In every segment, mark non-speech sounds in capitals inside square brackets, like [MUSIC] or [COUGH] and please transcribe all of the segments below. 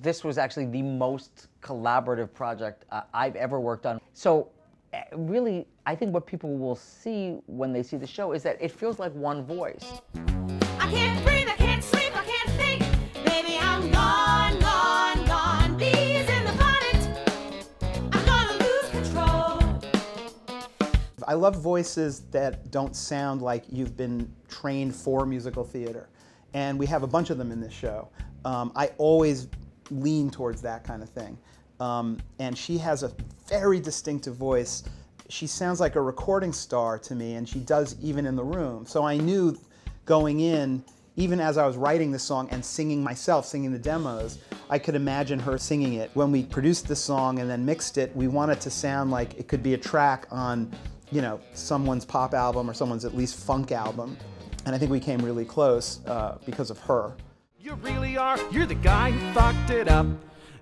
this was actually the most collaborative project uh, I've ever worked on. So uh, really, I think what people will see when they see the show is that it feels like one voice. I can't breathe, I can't sleep, I can't think. Baby, I'm gone, gone, gone. Bees in the bonnet. I'm gonna lose control. I love voices that don't sound like you've been trained for musical theater. And we have a bunch of them in this show. Um, I always lean towards that kind of thing. Um, and she has a very distinctive voice. She sounds like a recording star to me, and she does even in the room. So I knew going in, even as I was writing the song and singing myself, singing the demos, I could imagine her singing it. When we produced the song and then mixed it, we wanted to sound like it could be a track on, you know, someone's pop album or someone's at least funk album. And I think we came really close uh, because of her. You really are. You're the guy who fucked it up.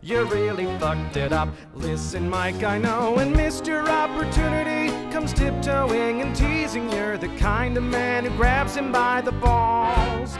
You really fucked it up. Listen, Mike, I know missed your opportunity. Comes tiptoeing and teasing. You're the kind of man who grabs him by the balls.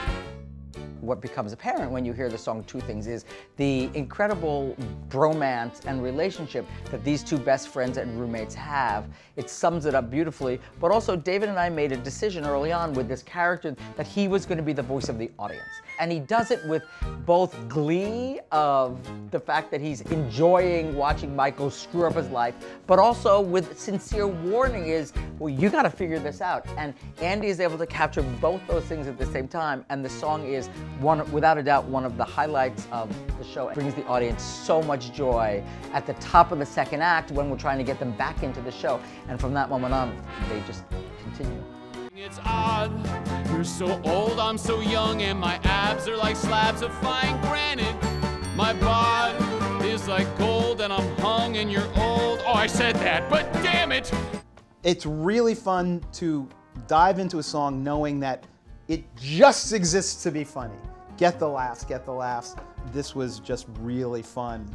What becomes apparent when you hear the song Two Things is the incredible bromance and relationship that these two best friends and roommates have. It sums it up beautifully, but also David and I made a decision early on with this character that he was going to be the voice of the audience. And he does it with both glee of the fact that he's enjoying watching Michael screw up his life, but also with sincere warning is, well, you got to figure this out. And Andy is able to capture both those things at the same time, and the song is one, without a doubt, one of the highlights of the show. It brings the audience so much joy at the top of the second act when we're trying to get them back into the show. And from that moment on, they just continue. It's odd, you're so old, I'm so young, and my abs are like slabs of fine granite. My bod is like gold, and I'm hung, and you're old. Oh, I said that, but damn it! It's really fun to dive into a song knowing that it just exists to be funny. Get the laughs, get the laughs. This was just really fun.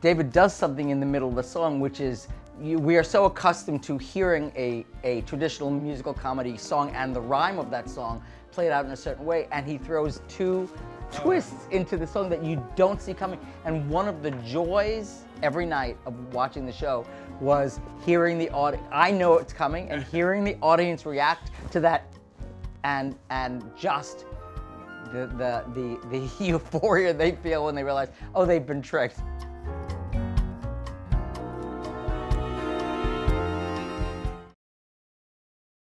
David does something in the middle of the song, which is you, we are so accustomed to hearing a, a traditional musical comedy song and the rhyme of that song played out in a certain way, and he throws two twists into the song that you don't see coming. And one of the joys every night of watching the show was hearing the audience. I know it's coming, and [LAUGHS] hearing the audience react to that, and and just the the the, the [LAUGHS] euphoria they feel when they realize, oh, they've been tricked.